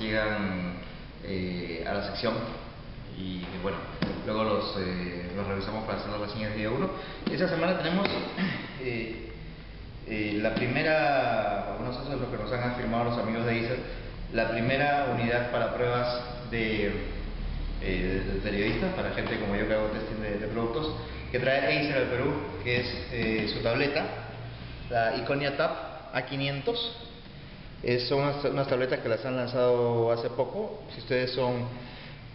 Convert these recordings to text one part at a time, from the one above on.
llegan eh, a la sección y bueno, luego los, eh, los revisamos para hacer las reseñas de día 1. Esta semana tenemos eh, eh, la primera, bueno, eso es lo que nos han afirmado los amigos de Acer, la primera unidad para pruebas de, de periodistas, para gente como yo que hago testing de, de productos, que trae Acer al Perú, que es su tableta, la Iconia Tab A500. Es, son unas, unas, tabletas que las han lanzado hace poco. Si ustedes son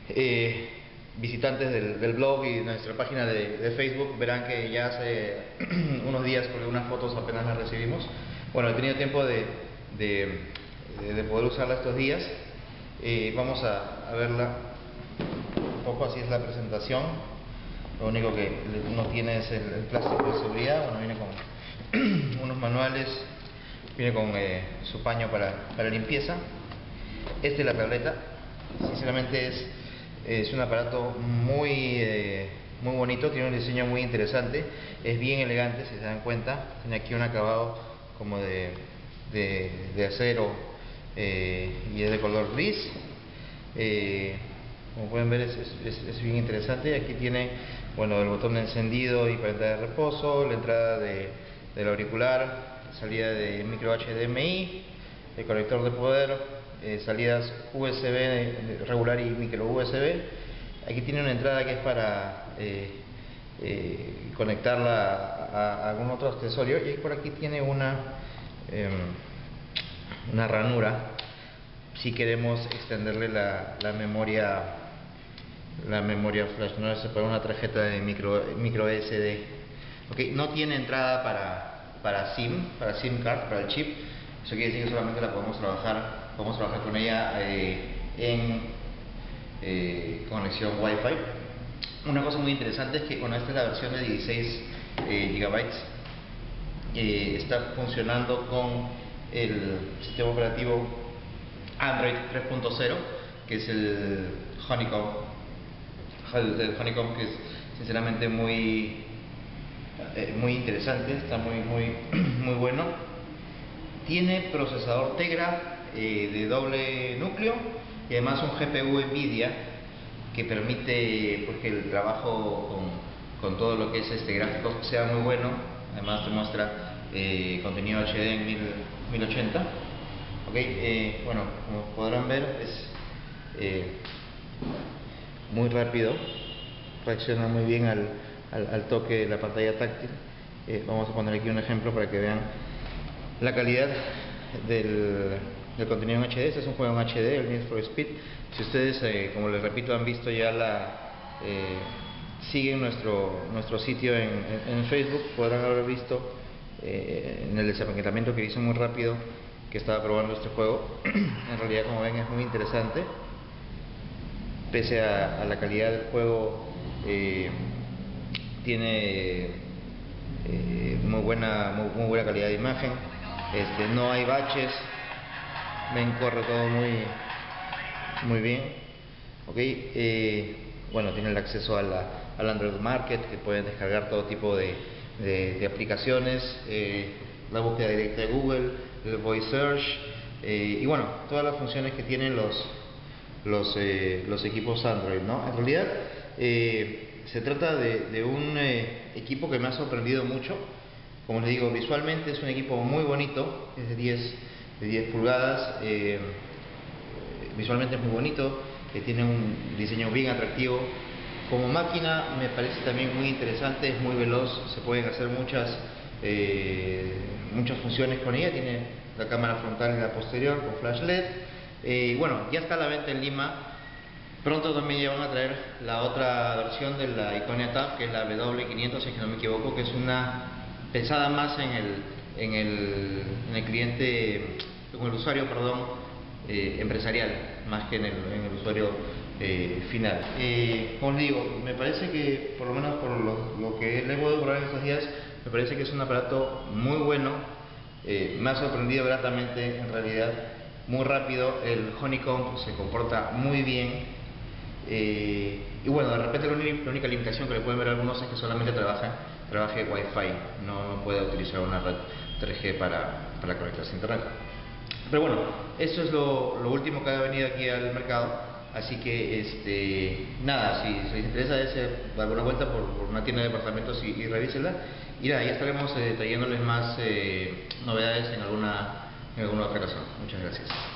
eh, visitantes del, del, blog y de nuestra página de, de, Facebook, verán que ya hace unos días, porque unas fotos apenas las recibimos. Bueno, he tenido tiempo de, de, de poder usarla estos días. Eh, vamos a, a, verla un poco, así es la presentación. Lo único que no tiene es el, el plástico de seguridad, bueno, viene con unos manuales viene con eh, su paño para, para, limpieza. Esta es la tableta, sinceramente es, es un aparato muy, eh, muy bonito, tiene un diseño muy interesante, es bien elegante si se dan cuenta, tiene aquí un acabado como de, de, acero eh, y es de color gris. Como pueden ver es, es, bien interesante, aquí tiene bueno, el botón de encendido y entrar de reposo, la entrada de, del auricular, salida de micro HDMI, el conector de poder, eh, salidas USB regular y micro USB. Aquí tiene una entrada que es para eh, eh, conectarla a, a, algún otro accesorio y por aquí tiene una, una ranura si queremos extenderle la, la memoria la memoria flash, no se para una tarjeta de micro, micro SD. Okay, no tiene entrada para para SIM, para SIM card, para el chip. Eso quiere decir que solamente la podemos trabajar, podemos trabajar con ella eh, en eh, conexión Wi-Fi. Una cosa muy interesante es que con esta es la versión de 16 eh, gigabytes. está funcionando con el sistema operativo Android 3.0, que es el Honeycomb, el Honeycomb que es sinceramente muy eh, muy interesante, está muy, muy, muy bueno. Tiene procesador Tegra eh, de doble núcleo y además un GPU NVIDIA que permite pues, que el trabajo con, con, todo lo que es este gráfico sea muy bueno. Además te muestra eh, contenido HD en 1000, 1080. Okay, eh, bueno, como podrán ver es muy rápido, reacciona muy bien al, al, toque de la pantalla táctil. Eh, vamos a poner aquí un ejemplo para que vean la calidad del, contenido en HD. Este es un juego en HD, el Need for Speed. Si ustedes, eh, como les repito, han visto ya la... Eh, siguen nuestro, nuestro sitio en, Facebook, podrán haber visto en el desempaquetamiento que hice muy rápido que estaba probando este juego. en realidad, como ven, es muy interesante. Pese a, la calidad del juego, tiene eh, muy buena muy, buena calidad de imagen. Este, no hay baches. Ven corre todo muy muy bien. Ok eh, bueno tiene el acceso a la, al Android Market que pueden descargar todo tipo de, de, aplicaciones eh, la búsqueda directa de Google el Voice Search y bueno todas las funciones que tienen los los, los equipos Android ¿no? en realidad se trata de, de un eh, equipo que me ha sorprendido mucho. Como les digo, visualmente es un equipo muy bonito, es de 10, de 10 pulgadas, eh, visualmente es muy bonito, tiene un diseño bien atractivo. Como máquina me parece también muy interesante, es muy veloz, se pueden hacer muchas, eh, muchas funciones con ella, tiene la cámara frontal y la posterior con flash LED. Eh, bueno, ya está a la venta en Lima, Pronto también ya van a traer la otra versión de la Iconia Tab, que es la W500, si no me equivoco, que es una pensada más en el, en el, en el cliente, con el usuario, perdón, eh, empresarial, más que en el, en el usuario eh, final. Eh, como les digo, me parece que, por lo menos por lo, lo que le he podido probar en estos días, me parece que es un aparato muy bueno, eh, me ha sorprendido gratamente en realidad, muy rápido, el Honeycomb se comporta muy bien, eh, y bueno, de repente la la única, limitación que le pueden ver a algunos es que solamente trabaja, trabaje Wi-Fi, no, no puede utilizar una red 3G para, para conectarse a Internet. Pero bueno, eso es lo, lo último que ha venido aquí al mercado. Así que, este, nada, si, les interesa, ese, dar una vuelta por, una tienda de departamentos y, y revísela. Y nada, ya estaremos eh, trayéndoles más eh, novedades en alguna, en alguna otra ocasión. Muchas gracias.